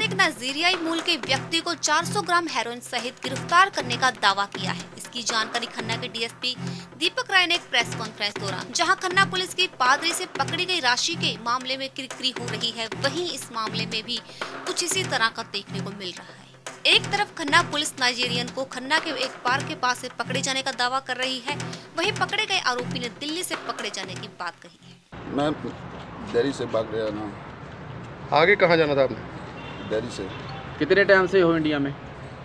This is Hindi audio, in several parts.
नाइजीरियाई मूल के व्यक्ति को 400 ग्राम हेरोइन सहित गिरफ़्तार करने का दावा किया है। इसकी जानकारी खन्ना के डीएसपी दीपक राय ने एक प्रेस कॉन्फ्रेंस दौरान। जहाँ खन्ना पुलिस की पादरी से पकड़ी गई राशि के मामले में किरकिरी हो रही है वहीं इस मामले में भी कुछ इसी तरह का देखने को मिल रहा है। एक तरफ़ खन्ना पुलिस नाइजीरियन को खन्ना के एक पार्क के पास से पकड़े जाने का दावा कर रही है वहीं पकड़े गए आरोपी ने दिल्ली से पकड़े जाने की बात कही है। मैं दिल्ली से भाग गया ना। आगे कहाँ जाना था आपने? दिल्ली से। कितने टाइम से हो इंडिया में?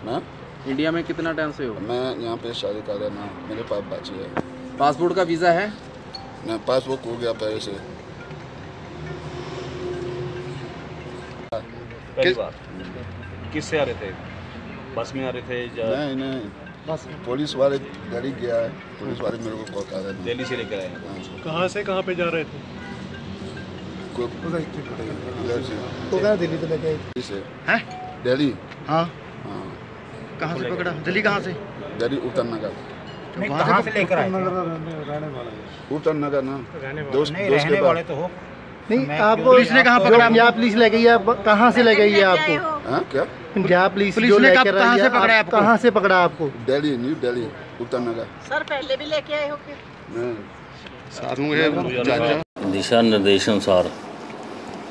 मैं इंडिया में कितना टाइम से हो? मैं यहाँ पे शादी कर रहा ना मेरे पास बच्ची है। पासपोर्ट का वीज़ा है? मैं पासपोर्ट हो गया पहले से। पहली बार किससे आ रहे थे? बस में आ रहे थे या नहीं नहीं। बस पुलिस वाले गाड़ी गया है पुलिस वाले मेरे को पहुँचा रहे थे दिल्ली से लेकर आए हाँ, कहाँ से कहाँ पे जा रहे थे? कोई- इधर से तो क्या दिल्ली से। लेके दिल्ली से हैं? दिल्ली। हाँ। हाँ। कहाँ से पकड़ा? दिल्ली कहाँ से? दिल्ली उत्तर नगर। वहाँ से लेकर आए? रहने वाला उत्तर नगर ना। वाला। दोस्त दोस्त के पास। तो हो। नहीं आपको पुलिस ने कहाँ पकड़ा? पंजाब पुलिस ले गई है आप- कहाँ से ले गई है आपको? हाँ क्या? पंजाब पुलिस पुलिस ने कहाँ से है, पकड़ा आपको? कहाँ से पकड़ा आपको? दिल्ली न्यू दिल्ली उत्तर नगर। सर पहले भी लेके आए हो फिर? नहीं ਸਾਨੂੰ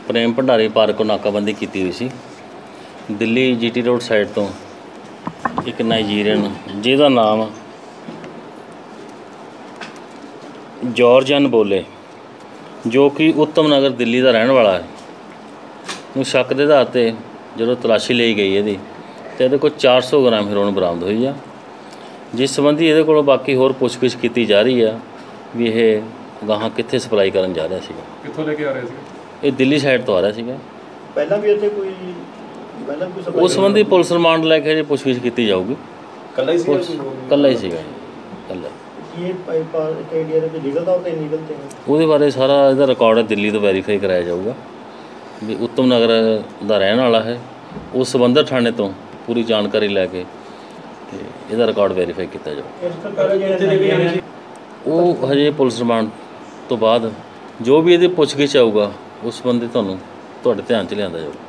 ਪ੍ਰੇਮ ਭੰਡਾਰੀ ਪਾਰਕ ਨਾਕਾਬੰਦੀ ਕੀਤੀ ਹੋਈ ਸੀ। ਦਿੱਲੀ ਜੀਟੀ ਰੋਡ ਸਾਈਡ ਤੋਂ ਇੱਕ ਨਾਈਜੀਰੀਅਨ ਜਿਹਦਾ ਨਾਮ ਜਾਰਜਨ ਬੋਲੇ, ਜੋ ਕਿ ਉੱਤਮ ਨਗਰ ਦਿੱਲੀ ਦਾ ਰਹਿਣ ਵਾਲਾ ਹੈ। ਨੂੰ ਸ਼ੱਕ ਦੇ ਆਧਾਰ ਤੇ ਜਦੋਂ ਤਲਾਸ਼ੀ ਲਈ ਗਈ ਇਹਦੀ, ਤੇ ਇਹਦੇ ਕੋਲ 400 ਗ੍ਰਾਮ ਹੈਰੋਇਨ ਬਰਾਮਦ ਹੋਈ ਆ। ਜਿਸ ਸੰਬੰਧੀ ਇਹਦੇ ਕੋਲੋਂ ਬਾਕੀ ਹੋਰ ਪੁੱਛਗਿੱਛ ਕੀਤੀ ਜਾ ਰਹੀ ਆ ਵੀ ਇਹ ਗਾਹਾਂ ਕਿੱਥੇ ਸਪਲਾਈ ਕਰਨ ਜਾ ਰਿਹਾ ਸੀਗਾ। ਕਿੱਥੋਂ ਲੈ ਕੇ ਆ ਰਿਹਾ ਸੀ ਇਹ ਦਿੱਲੀ ਸਾਈਡ ਤੋਂ ਆ ਰਿਹਾ ਸੀਗਾ। ਪਹਿਲਾਂ ਵੀ ਇੱਥੇ ਕੋਈ ਪਹਿਲਾਂ ਕੋਈ ਉਸ ਸੰਬੰਧੀ ਪੁਲਿਸ ਰਿਮਾਂਡ ਲੈ ਕੇ ਜੇ ਪੁੱਛਗਿੱਛ ਕੀਤੀ ਜਾਊਗੀ। ਕੱਲਾ ਹੀ ਪੁਲਿਸ ਕੱਲਾ ਹੀ ਸੀਗਾ ਕੱਲਾ। ਇਹ ਪਾਈਪ ਇੰਡੀਆ ਦੇ ਲੀਗਲ ਤੌਰ ਤੇ ਲੀਗਲ ਤੇ ਉਹਦੇ ਬਾਰੇ ਸਾਰਾ ਇਹਦਾ ਰਿਕਾਰਡ ਦਿੱਲੀ ਤੋਂ ਵੈਰੀਫਾਈ ਕਰਾਇਆ ਜਾਊਗਾ। ਵੀ ਉੱਤਮ ਨਗਰ ਦਾ ਰਹਿਣ ਵਾਲਾ ਹੈ। ਉਸ ਸੰਬੰਧਤ ਥਾਣੇ ਤੋਂ ਪੂਰੀ ਜਾਣਕਾਰੀ ਲੈ ਕੇ ਤੇ ਇਹਦਾ ਰਿਕਾਰਡ ਵੈਰੀਫਾਈ ਕੀਤਾ ਜਿਹੜੇ ਉਹ ਹਜੇ ਪੁਲਿਸ ਰਿਮਾਂਡ ਤੋਂ ਬਾਅਦ ਜੋ ਵੀ ਇਹਦੇ ਪੁੱਛਗਿੱਛ ਆਊਗਾ ਉਸ ਸੰਬੰਧੀ ਤੁਹਾਨੂੰ ਤੁਹਾਡੇ ਧਿਆਨ 'ਚ ਲਿਆਂਦਾ ਜਾਊਗਾ